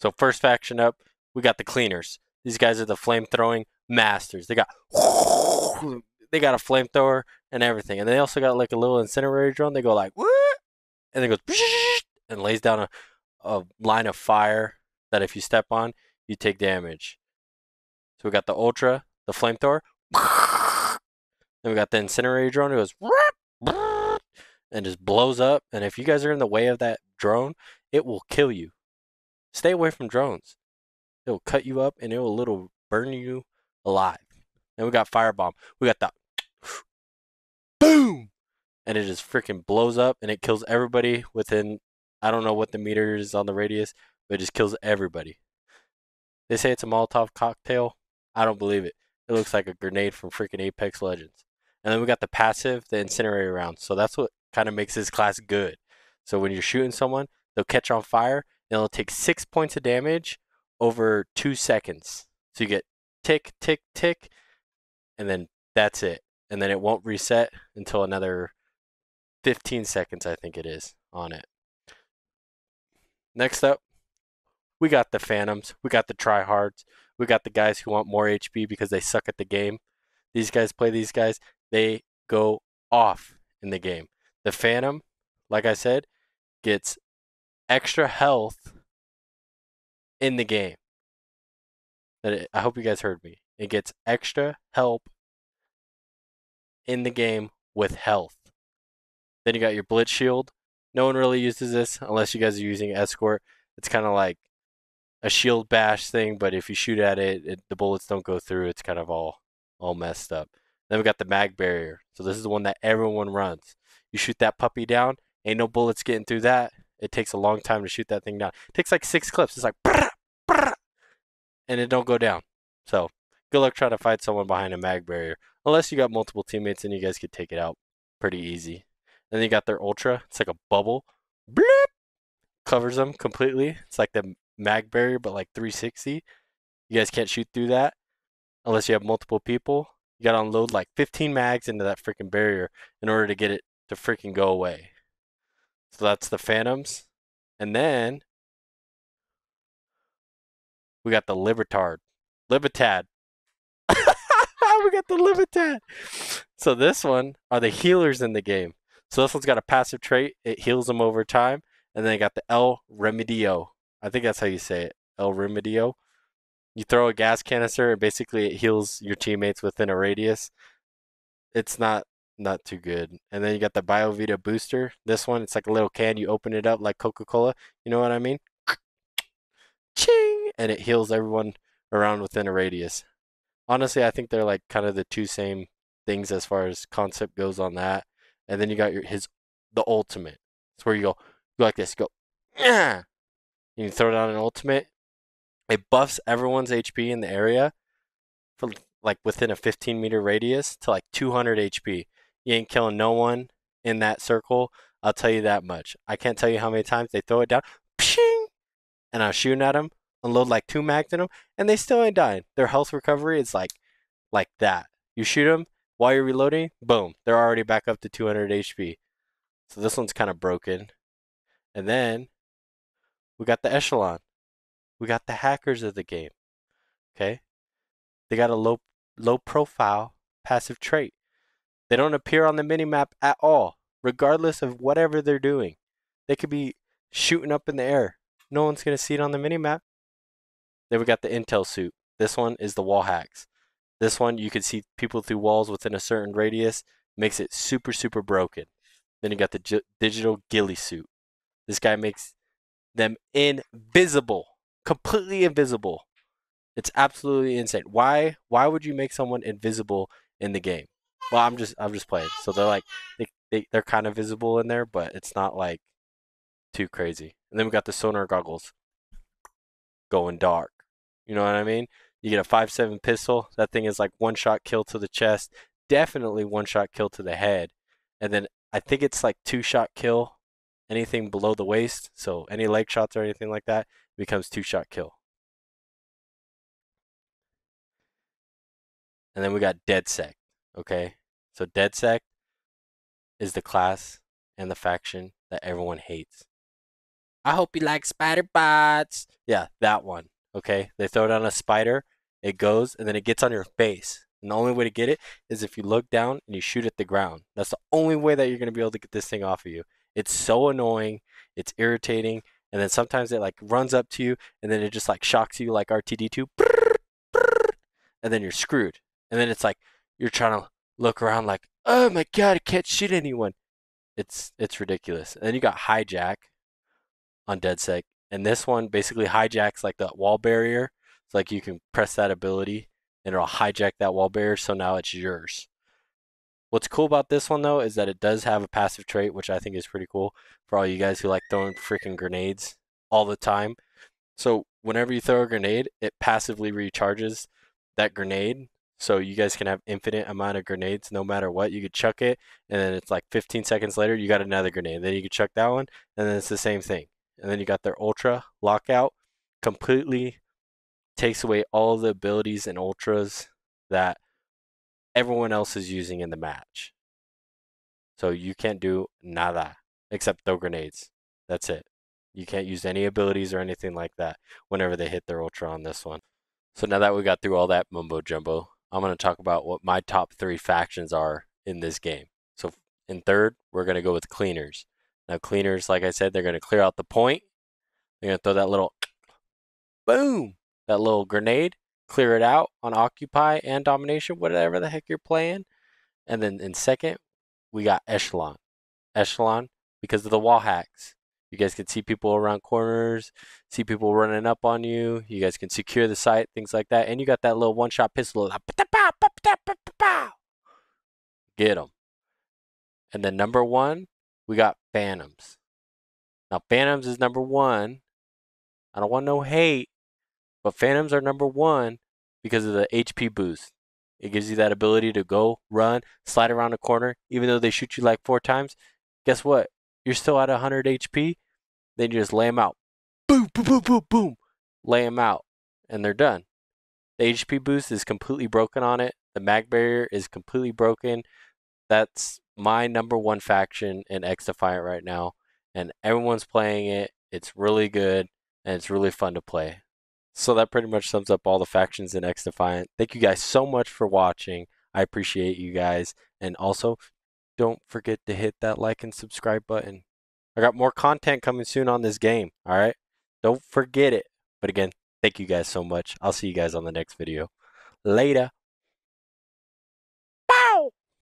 So first faction up, we got the cleaners. These guys are the flame throwing masters. They got they got a flamethrower and everything, and they also got like a little incinerator drone. They go like what, and it goes and lays down a, a line of fire that if you step on, you take damage. So we got the ultra, the flamethrower. Then we got the incinerator drone. It goes and just blows up. And if you guys are in the way of that drone, it will kill you. Stay away from drones. It will cut you up and it will little burn you alive. Then we got firebomb. We got the boom, and it just freaking blows up and it kills everybody within. I don't know what the meter is on the radius, but it just kills everybody. They say it's a Molotov cocktail. I don't believe it. It looks like a grenade from freaking Apex Legends. And then we got the passive, the incinerator round. So that's what kind of makes this class good. So when you're shooting someone, they'll catch on fire it'll take six points of damage over two seconds. So you get tick, tick, tick, and then that's it. And then it won't reset until another 15 seconds, I think it is, on it. Next up, we got the Phantoms, we got the tryhards, we got the guys who want more HP because they suck at the game. These guys play these guys, they go off in the game. The Phantom, like I said, gets extra health in the game. I hope you guys heard me. It gets extra help in the game with health. Then you got your Blitz Shield. No one really uses this unless you guys are using Escort. It's kind of like a shield bash thing, but if you shoot at it, it, the bullets don't go through. It's kind of all all messed up. Then we got the mag barrier. So this is the one that everyone runs. You shoot that puppy down, ain't no bullets getting through that. It takes a long time to shoot that thing down. It takes like six clips. It's like brah, brah, and it don't go down. So good luck trying to fight someone behind a mag barrier. Unless you got multiple teammates and you guys could take it out pretty easy. Then you got their ultra. It's like a bubble. Bloop! Covers them completely. It's like the mag barrier, but like 360. You guys can't shoot through that unless you have multiple people. You got to unload like 15 mags into that freaking barrier in order to get it to freaking go away. So that's the Phantoms. And then we got the Libertard. Libertad. we got the Libertad. So this one are the healers in the game. So this one's got a passive trait. It heals them over time. And then they got the El Remedio. I think that's how you say it. El Remedio. You throw a gas canister and basically it heals your teammates within a radius. It's not not too good. And then you got the BioVita booster. This one, it's like a little can. You open it up like Coca-Cola. You know what I mean? Ching! And it heals everyone around within a radius. Honestly, I think they're like kind of the two same things as far as concept goes on that. And then you got your his the ultimate. It's where you go, you go like this, go, yeah. You throw down an ultimate. It buffs everyone's HP in the area for like within a 15 meter radius to like 200 HP. You ain't killing no one in that circle. I'll tell you that much. I can't tell you how many times they throw it down, and I'm shooting at them, unload like two mags in them, and they still ain't dying. Their health recovery is like, like that. You shoot them while you're reloading, boom, they're already back up to 200 HP. So this one's kind of broken. And then we got the echelon. We got the hackers of the game. Okay, they got a low low profile passive trait. They don't appear on the minimap at all, regardless of whatever they're doing. They could be shooting up in the air. No one's going to see it on the minimap. Then we got the intel suit. This one is the wall hacks. This one, you can see people through walls within a certain radius. Makes it super, super broken. Then you got the digital ghillie suit. This guy makes them invisible. Completely invisible. It's absolutely insane. Why why would you make someone invisible in the game? Well, I'm just I'm just playing. So they're like they, they they're kind of visible in there, but it's not like too crazy. And then we got the sonar goggles going dark. You know what I mean? You get a five seven pistol. That thing is like one shot kill to the chest. Definitely one shot kill to the head. And then I think it's like two shot kill anything below the waist. So any leg shots or anything like that becomes two shot kill. And then we got DedSec. Okay, so DedSec is the class and the faction that everyone hates. I hope you like spider bots. Yeah, that one. Okay, they throw down a spider, it goes, and then it gets on your face. And the only way to get it is if you look down and you shoot at the ground. That's the only way that you're gonna be able to get this thing off of you. It's so annoying. It's irritating. And then sometimes it like runs up to you and then it just like shocks you like R2-D2. And then you're screwed. And then it's like you're trying to look around like, oh my god, I can't shoot anyone. It's it's ridiculous. And then you got hijack on DedSec. And this one basically hijacks like the wall barrier. It's like you can press that ability and it'll hijack that wall barrier so now it's yours. What's cool about this one though is that it does have a passive trait, which I think is pretty cool for all you guys who like throwing freaking grenades all the time. So whenever you throw a grenade, it passively recharges that grenade. So you guys can have infinite amount of grenades no matter what. You could chuck it and then it's like 15 seconds later you got another grenade. Then you could chuck that one and then it's the same thing. And then you got their ultra lockout completely takes away all the abilities and ultras that everyone else is using in the match. So you can't do nada except throw grenades. That's it. You can't use any abilities or anything like that whenever they hit their ultra on this one. So now that we got through all that mumbo jumbo, I'm going to talk about what my top three factions are in this game. So in third, we're going to go with cleaners. Now cleaners, like I said, they're going to clear out the point. They're going to throw that little boom, that little grenade, clear it out on occupy and domination, whatever the heck you're playing. And then in second, we got echelon. Echelon because of the wall hacks. You guys can see people around corners, see people running up on you. You guys can secure the site, things like that. And you got that little one-shot pistol. Get them. And then number one, we got Phantoms. Now, Phantoms is number one. I don't want no hate, but Phantoms are number one because of the HP boost. It gives you that ability to go, run, slide around a corner, even though they shoot you like four times. Guess what? You're still at 100 HP, then you just lay them out. Boom, boom, boom, boom, boom. Lay them out, and they're done. The HP boost is completely broken on it. The mag barrier is completely broken. That's my number one faction in XDefiant right now, and everyone's playing it. It's really good, and it's really fun to play. So that pretty much sums up all the factions in XDefiant. Thank you guys so much for watching. I appreciate you guys. And also, don't forget to hit that like and subscribe button. I got more content coming soon on this game. All right. Don't forget it. But again, thank you guys so much. I'll see you guys on the next video. Later.